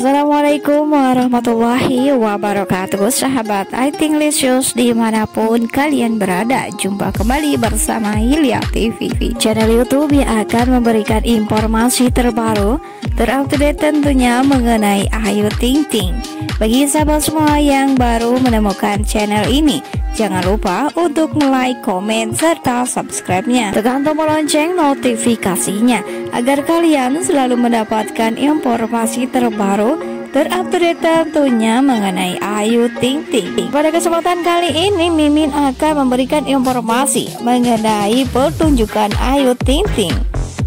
Assalamualaikum warahmatullahi wabarakatuh. Sahabat IT Licious di mana pun kalian berada Jumpa kembali bersama Hilya TV Channel Youtube yang akan memberikan informasi terbaru Terupdate tentunya mengenai Ayu Ting Ting. Bagi sahabat semua yang baru menemukan channel ini Jangan lupa untuk like, komen, serta subscribe-nya Tekan tombol lonceng notifikasinya agar kalian selalu mendapatkan informasi terbaru terupdate tentunya mengenai Ayu Ting Ting. Pada kesempatan kali ini Mimin akan memberikan informasi mengenai pertunjukan Ayu Ting Ting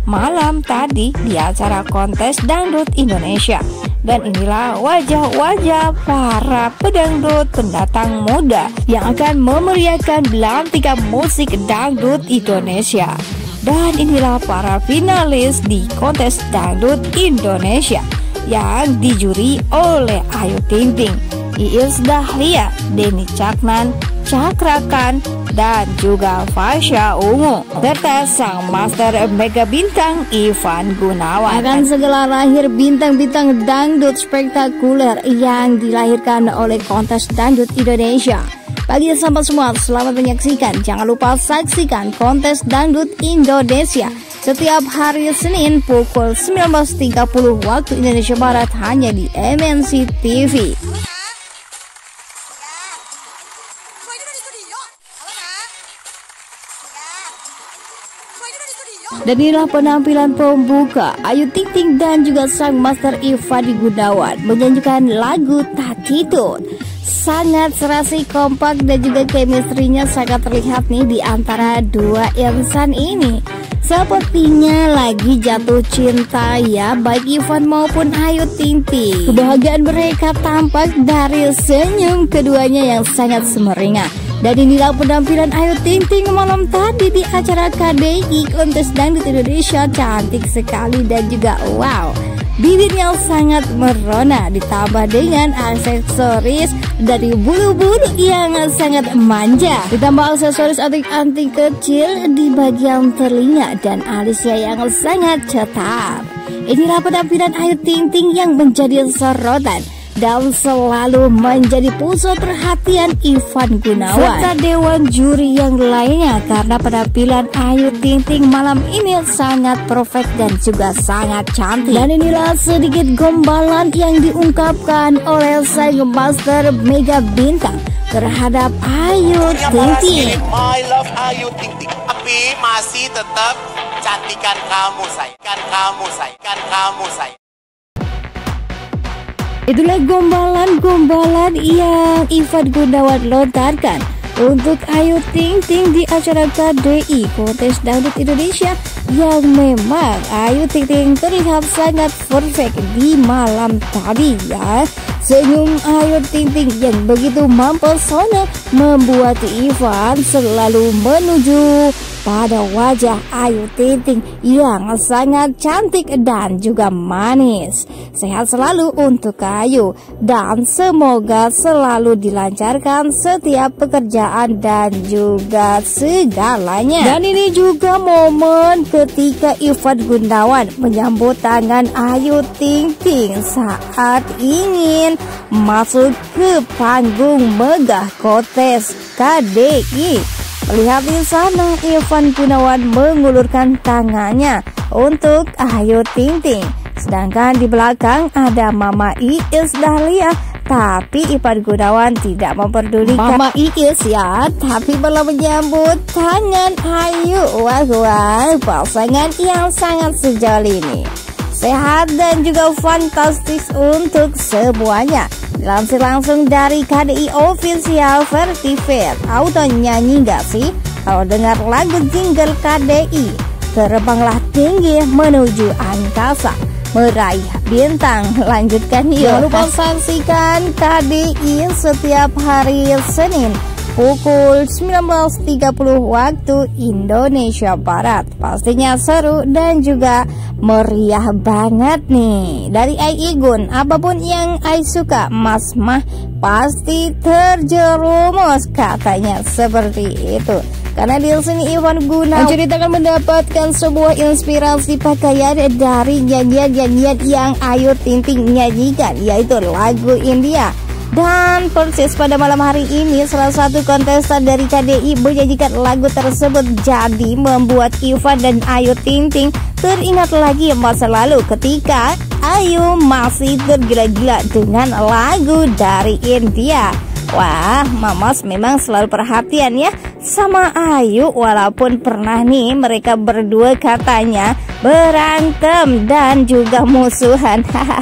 malam tadi di acara kontes dangdut Indonesia. Dan inilah wajah-wajah para pedangdut pendatang muda yang akan memeriahkan belantika musik dangdut Indonesia. Dan inilah para finalis di kontes dangdut Indonesia yang dijuri oleh Ayu Ting Ting, Iis Dahlia, Denny Caknan, Cakrakan, dan juga Fasya Ungu serta sang master mega bintang Ivan Gunawan akan segala lahir bintang-bintang dangdut spektakuler yang dilahirkan oleh kontes dangdut Indonesia bagi sahabat semua, selamat menyaksikan. Jangan lupa saksikan kontes dangdut Indonesia setiap hari Senin pukul 19.30 waktu Indonesia Barat hanya di MNC TV. Dan inilah penampilan pembuka Ayu Ting Ting dan juga sang master Ivan Gunawan menyanyikan lagu Tatitut sangat serasi kompak dan juga chemistry-nya sangat terlihat nih di antara dua insan ini. Sepertinya lagi jatuh cinta ya baik Ivan maupun Ayu Ting Ting. Kebahagiaan mereka tampak dari senyum keduanya yang sangat semeringah. Dan inilah penampilan Ayu Ting Ting malam tadi di acara KDI Kontes Dangdut Indonesia cantik sekali dan juga wow Bibirnya sangat merona ditambah dengan aksesoris dari bulu-bulu yang sangat manja. Ditambah aksesoris antik-antik kecil di bagian telinga dan alisnya yang sangat cetar. Inilah penampilan Ayu Ting Ting yang menjadi sorotan dan selalu menjadi pusat perhatian Ivan Gunawan. Serta dewan juri yang lainnya karena penampilan Ayu Ting Ting malam ini sangat perfect dan juga sangat cantik. Dan inilah sedikit gombalan yang diungkapkan oleh sang master mega bintang terhadap Ayu Ting Ting My love Ayu Ting Ting tapi masih tetap cantikan kamu saya kan kamu saya kan kamu saya Itulah gombalan-gombalan yang Ivan Gunawan lontarkan untuk Ayu Ting Ting di acara KDI Kontes Dangdut Indonesia yang memang Ayu Ting Ting terlihat sangat perfect di malam tadi ya. Senyum Ayu Ting Ting yang begitu mempesona membuat Ivan selalu menuju pada wajah Ayu Ting Ting yang sangat cantik dan juga manis. Sehat selalu untuk Ayu dan semoga selalu dilancarkan setiap pekerjaan dan juga segalanya. Dan ini juga momen ketika Ivan Gunawan menyambut tangan Ayu Ting Ting saat ingin masuk ke panggung megah kotes KDI. Lihat di sana, Ivan Gunawan mengulurkan tangannya untuk Ayu Ting Ting. Sedangkan di belakang ada Mama Iis Dahlia tapi Ivan Gunawan tidak memperdulikan Mama Iis ya Tapi malah menyambut tangan Ayu Wah wah pasangan yang sangat sejauh ini Sehat dan juga fantastis untuk semuanya. Langsung langsung dari KDI Official Vertified Auto nyanyi gak sih? Kalau dengar lagu jingle KDI Terbanglah tinggi menuju angkasa. Meraih bintang Lanjutkan yuk. Jangan lupa saksikan KDI setiap hari Senin pukul 19.30 waktu Indonesia Barat. Pastinya seru dan juga meriah banget nih. Dari Ai Igun, apa pun yang Ai suka Mas mah pasti terjerumus katanya. Seperti itu. Karena di sini Ivan Guna menceritakan mendapatkan sebuah inspirasi pakaian dari nyanyian-nyanyian yang Ayu Ting Ting nyanyikan yaitu lagu India. Dan persis pada malam hari ini salah satu kontestan dari KDI menyanyikan lagu tersebut jadi membuat Ivan dan Ayu Ting Ting teringat lagi masa lalu ketika Ayu masih tergila-gila dengan lagu dari India. Wah, Mamas memang selalu perhatian ya sama Ayu walaupun pernah nih mereka berdua katanya berantem dan juga musuhan.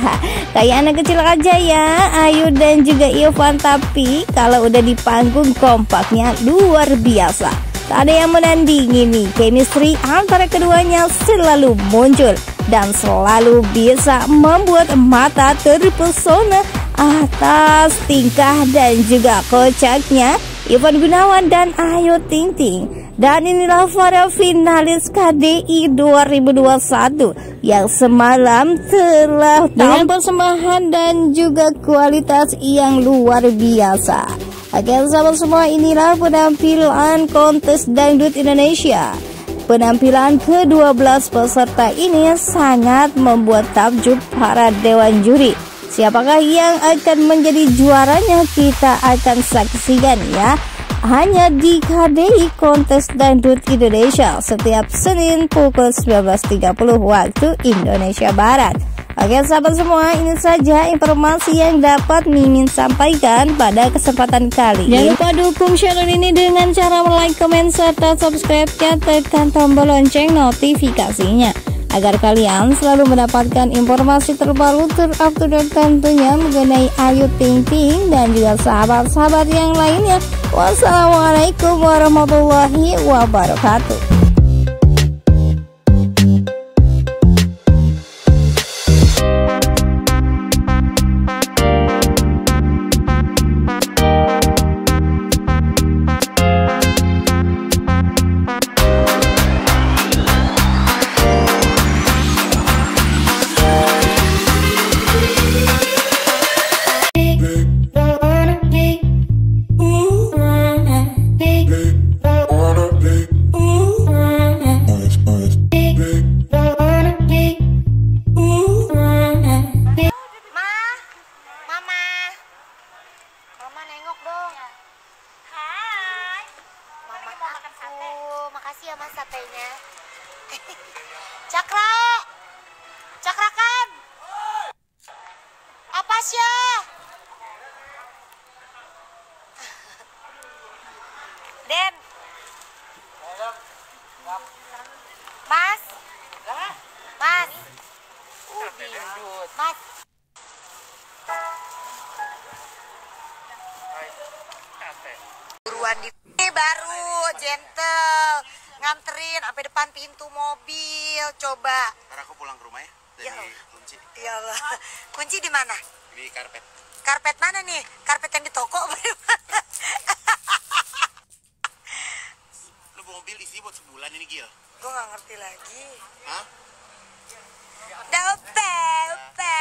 Kayak anak kecil aja ya, Ayu dan juga Ivan tapi kalau udah di panggung kompaknya luar biasa. Tak ada yang menandingi nih, chemistry antara keduanya selalu muncul dan selalu bisa membuat mata terpesona atas tingkah dan juga kocaknya Ivan Gunawan dan Ayu Ting Ting. Dan inilah para finalis KDI 2021 yang semalam telah dengan persembahan dan juga kualitas yang luar biasa. Oke sahabat semua inilah penampilan kontes dangdut Indonesia. Penampilan ke-12 peserta ini sangat membuat takjub para dewan juri. Siapakah yang akan menjadi juaranya kita akan saksikan ya hanya di KDI Kontes Dangdut Indonesia setiap Senin pukul 19.30 waktu Indonesia Barat. Oke sahabat semua ini saja informasi yang dapat Mimin sampaikan pada kesempatan kali ini. Jangan lupa dukung channel ini dengan cara like, komen, serta subscribe-nya tekan tombol lonceng notifikasinya agar kalian selalu mendapatkan informasi terbaru terupdate tentunya mengenai Ayu Ting Ting dan juga sahabat-sahabat yang lainnya. Wassalamualaikum warahmatullahi wabarakatuh. Den Mas. Mas. Mas. Buruan di ini baru gentle. Nganterin sampai depan pintu mobil. Coba. Ntar aku pulang ke rumah ya. Ya. kunci. Ya Allah. Kunci di mana? Di karpet. karpet mana nih? Karpet yang di toko apa di mana? Lu bawa mobil isi buat sebulan ini Gil. gue nggak ngerti lagi Hah? Upe, upe,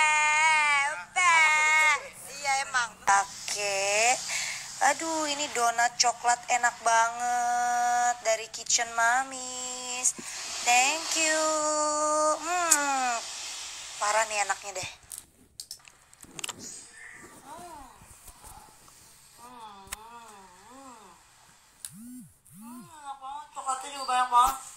upe. Iya emang. Oke. Aduh, ini donat coklat enak banget dari Kitchen Mamis. Thank you. Hmm. Parah nih enaknya deh. Hmm,